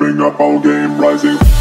stepping up, our game rising.